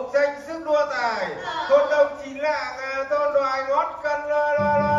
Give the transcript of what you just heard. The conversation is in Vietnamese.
cuộc tranh sức đua tài. Dạ. Thôn đông chín lạng à, thôn đoài ngót cân lo lo lo